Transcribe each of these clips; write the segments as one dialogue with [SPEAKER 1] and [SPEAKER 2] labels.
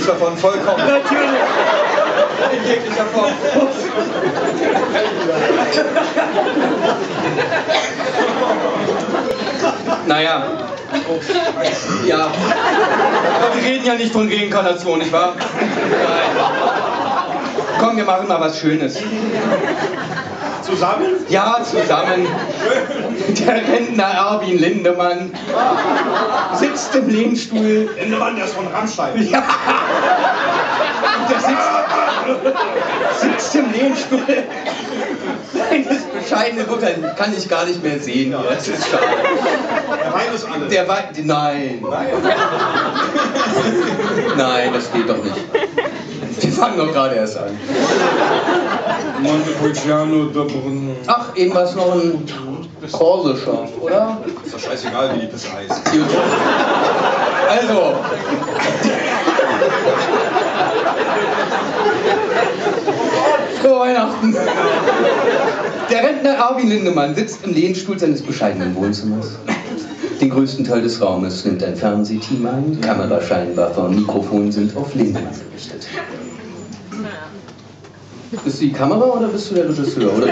[SPEAKER 1] mich davon vollkommen.
[SPEAKER 2] Natürlich.
[SPEAKER 1] In jeglicher Form. Naja. Ja. Aber wir reden ja nicht von Reinkarnation, nicht wahr? Nein. Komm, wir machen mal was Schönes.
[SPEAKER 3] Zusammen?
[SPEAKER 1] Ja, zusammen. Der Rentner Erwin Lindemann sitzt im Lehnstuhl.
[SPEAKER 3] Lindemann, der ist von Rammstein.
[SPEAKER 1] Ja. Und der sitzt, sitzt im Lehnstuhl. Das bescheidene Urteil kann ich gar nicht mehr sehen. hier. Das ist schade.
[SPEAKER 3] Der Wein ist alles.
[SPEAKER 1] Der Wein. Nein. Nein, das geht doch nicht. Wir fangen doch gerade erst an. Ach, eben war es noch ein korsischer, oder?
[SPEAKER 3] Ist doch scheißegal, wie das heißt.
[SPEAKER 1] Gut. Also. Frohe Weihnachten. Der Rentner Erwin Lindemann sitzt im Lehnstuhl seines bescheidenen Wohnzimmers. Den größten Teil des Raumes nimmt ein Fernsehteam ein. Kamera, Scheinwerfer und Mikrofon sind auf Lindemann gerichtet. Bist du die Kamera oder bist du der Regisseur? Oder?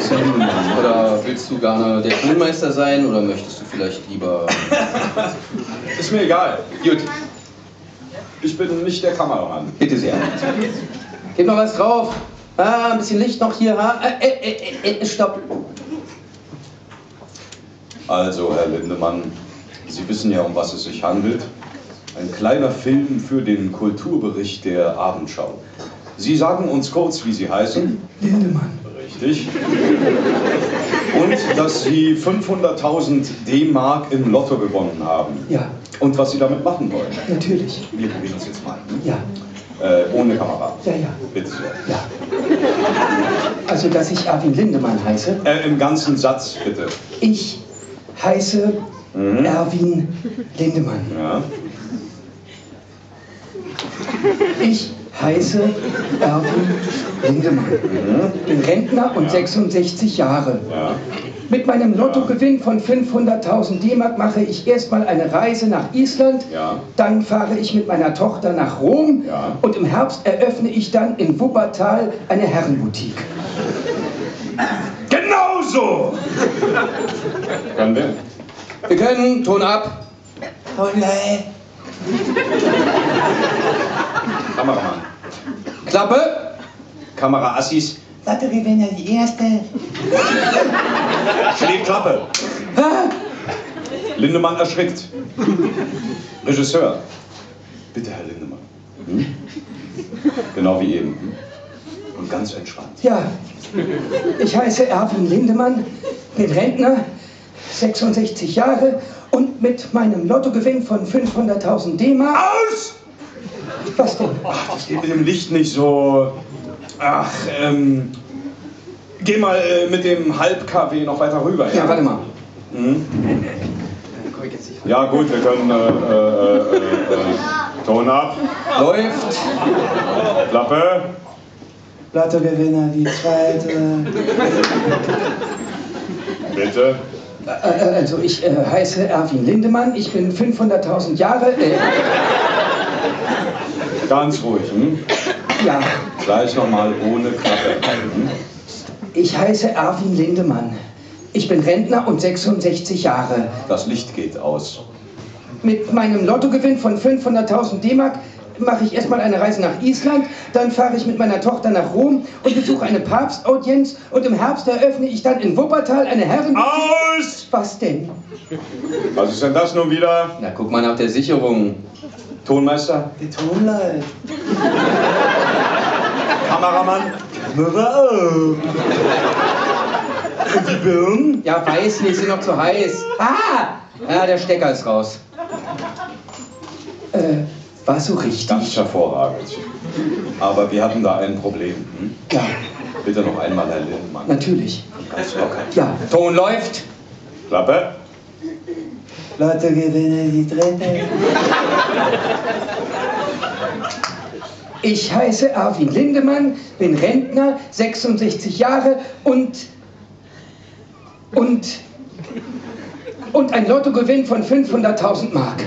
[SPEAKER 1] Oder willst du gerne der Tonmeister sein? Oder möchtest du vielleicht lieber...
[SPEAKER 3] Ist mir egal.
[SPEAKER 1] Gut,
[SPEAKER 3] Ich bin nicht der Kameramann.
[SPEAKER 1] bitte sehr. Gib noch was drauf. Ah, ein bisschen Licht noch hier. Ah, äh, äh, äh, stopp.
[SPEAKER 3] Also, Herr Lindemann, Sie wissen ja, um was es sich handelt. Ein kleiner Film für den Kulturbericht der Abendschau. Sie sagen uns kurz, wie Sie heißen.
[SPEAKER 1] Lindemann.
[SPEAKER 3] Richtig. Und dass Sie 500.000 D-Mark im Lotto gewonnen haben.
[SPEAKER 1] Ja,
[SPEAKER 3] Und was Sie damit machen wollen.
[SPEAKER 1] natürlich.
[SPEAKER 3] Wir probieren das jetzt mal.
[SPEAKER 1] Ja,
[SPEAKER 3] Äh, ohne Kamera.
[SPEAKER 1] ja, ja,
[SPEAKER 3] Bitte sehr.
[SPEAKER 1] ja. Also, dass ich Erwin Lindemann heiße.
[SPEAKER 3] Äh, Im ganzen Satz, bitte.
[SPEAKER 1] Ich heiße Erwin Lindemann.
[SPEAKER 3] Ja.
[SPEAKER 1] Ich heiße Erwin Lindemann. Bin Rentner und 66 Jahre.
[SPEAKER 3] Ja.
[SPEAKER 1] Mit meinem Lottogewinn von 500.000 D-Mark mache ich erstmal eine Reise nach Island.
[SPEAKER 3] Ja.
[SPEAKER 1] Dann fahre ich mit meiner Tochter nach Rom.
[SPEAKER 3] Ja.
[SPEAKER 1] Und im Herbst eröffne ich dann in Wuppertal eine Herrenboutique.
[SPEAKER 3] Genau so! Können wir?
[SPEAKER 1] Wir können, Ton ab.
[SPEAKER 3] Kameramann.
[SPEAKER 1] Klappe.
[SPEAKER 3] Kameraassis.
[SPEAKER 4] Warte, wir werden ja die erste.
[SPEAKER 3] Schlägt Klappe. Lindemann erschrickt. Regisseur. Bitte, Herr Lindemann. Hm? Genau wie eben. Hm? Und ganz entspannt.
[SPEAKER 1] Ja, ich heiße Erwin Lindemann, bin Rentner, 66 Jahre und mit meinem Lottogewinn von 500.000 D-Mark.
[SPEAKER 3] Aus!
[SPEAKER 1] Was denn?
[SPEAKER 3] Ach, das geht mit dem Licht nicht so. Ach, ähm. Geh mal äh, mit dem Halb-KW noch weiter rüber.
[SPEAKER 1] Ja, warte mal.
[SPEAKER 3] Hm? Ja, gut, wir können. Äh, äh, äh, äh, Ton ab.
[SPEAKER 1] Läuft.
[SPEAKER 3] Klappe.
[SPEAKER 4] Lottogewinner, die zweite.
[SPEAKER 3] Bitte.
[SPEAKER 1] Äh, äh, also ich äh, heiße Erwin Lindemann, ich bin 500.000 Jahre. Äh,
[SPEAKER 3] Ganz ruhig. Hm?
[SPEAKER 1] ja,
[SPEAKER 3] Gleich nochmal ohne Klappe. Hm?
[SPEAKER 1] ich heiße Erwin Lindemann. Ich bin Rentner und 66 Jahre.
[SPEAKER 3] Das Licht geht aus.
[SPEAKER 1] Mit meinem Lottogewinn von 500.000 D-Mark mache ich erstmal eine Reise nach Island, dann fahre ich mit meiner Tochter nach Rom und besuche eine Papstaudienz und im Herbst eröffne ich dann in Wuppertal eine Herren...
[SPEAKER 3] Aus!
[SPEAKER 1] Was denn?
[SPEAKER 3] Was ist denn das nun wieder?
[SPEAKER 1] Na, guck mal nach der Sicherung.
[SPEAKER 3] Tonmeister?
[SPEAKER 4] Die Ton läuft.
[SPEAKER 3] Kameramann?
[SPEAKER 4] Die Birnen?
[SPEAKER 1] Ja, weiß nicht, sind noch zu heiß. Ah! Ja, der Stecker ist raus. Äh, war so
[SPEAKER 3] Ganz
[SPEAKER 1] richtig?
[SPEAKER 3] hervorragend. Aber wir hatten da ein Problem. Hm?
[SPEAKER 1] Ja,
[SPEAKER 3] Bitte noch einmal, Herr Lindemann.
[SPEAKER 1] natürlich.
[SPEAKER 3] Ganz locker.
[SPEAKER 1] Ja, Ton läuft.
[SPEAKER 3] Klappe.
[SPEAKER 4] Lottogewinner, die dritte.
[SPEAKER 1] Ich heiße Erwin Lindemann, bin Rentner, 66 Jahre und. und. und ein Lottogewinn von 500.000 Mark.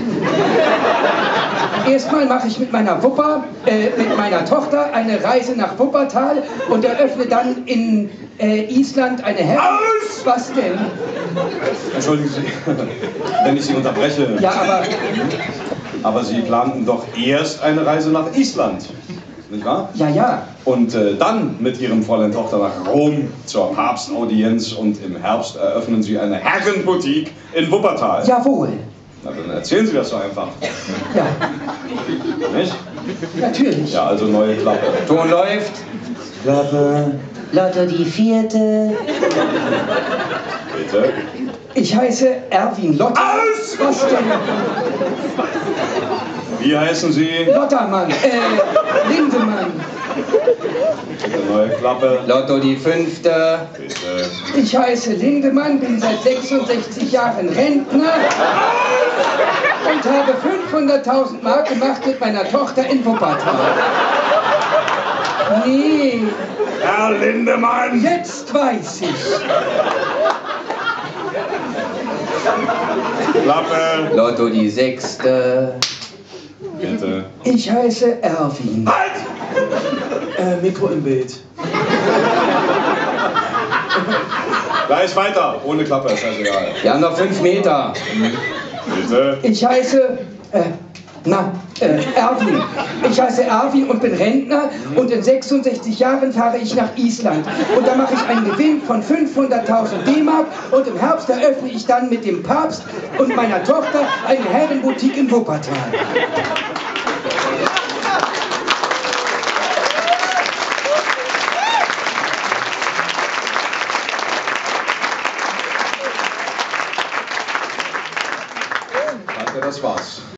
[SPEAKER 1] Erstmal mache ich mit meiner Wupper, äh, mit meiner Tochter eine Reise nach Wuppertal und eröffne dann in äh, Island eine Herren...
[SPEAKER 3] Aus!
[SPEAKER 1] Was denn?
[SPEAKER 3] Entschuldigen Sie, wenn ich Sie unterbreche.
[SPEAKER 1] Ja, aber
[SPEAKER 3] Aber Sie planten doch erst eine Reise nach Island, nicht wahr?
[SPEAKER 1] ja, ja.
[SPEAKER 3] Und äh, dann mit Ihrem Fräulein Tochter nach Rom zur Papstaudienz und im Herbst eröffnen Sie eine Herrenboutique in Wuppertal.
[SPEAKER 1] Jawohl.
[SPEAKER 3] Na, dann erzählen Sie das doch einfach,
[SPEAKER 1] Ja,
[SPEAKER 3] nicht?
[SPEAKER 1] natürlich.
[SPEAKER 3] Ja, also neue Klappe.
[SPEAKER 1] Ton läuft.
[SPEAKER 4] Klappe.
[SPEAKER 2] Lotto die vierte.
[SPEAKER 3] Bitte.
[SPEAKER 1] Ich heiße Erwin Lotter.
[SPEAKER 3] Aus!
[SPEAKER 1] Was denn?
[SPEAKER 3] Wie heißen Sie?
[SPEAKER 1] Lottermann. Äh, Lindemann.
[SPEAKER 3] Neue Klappe.
[SPEAKER 1] Lotto die fünfte.
[SPEAKER 3] Bitte.
[SPEAKER 1] Ich heiße Lindemann, bin seit 66 Jahren Rentner und habe 500.000 Mark gemacht mit meiner Tochter in Wuppertal. Nee,
[SPEAKER 3] Herr Lindemann!
[SPEAKER 1] jetzt weiß ich.
[SPEAKER 3] Klappe.
[SPEAKER 1] Lotto die sechste.
[SPEAKER 3] Bitte.
[SPEAKER 1] Ich heiße Erwin.
[SPEAKER 3] Halt!
[SPEAKER 4] Äh, Mikro im Bild.
[SPEAKER 3] Gleich weiter. Ohne Klappe, ist scheißegal.
[SPEAKER 1] Wir haben noch fünf Meter.
[SPEAKER 3] Bitte.
[SPEAKER 1] Ich heiße, äh, na, äh, Erwin. Ich heiße Erwin und bin Rentner und in 66 Jahren fahre ich nach Island. Und da mache ich einen Gewinn von 500.000 D-Mark und im Herbst eröffne ich dann mit dem Papst und meiner Tochter eine Herrenboutique in Wuppertal.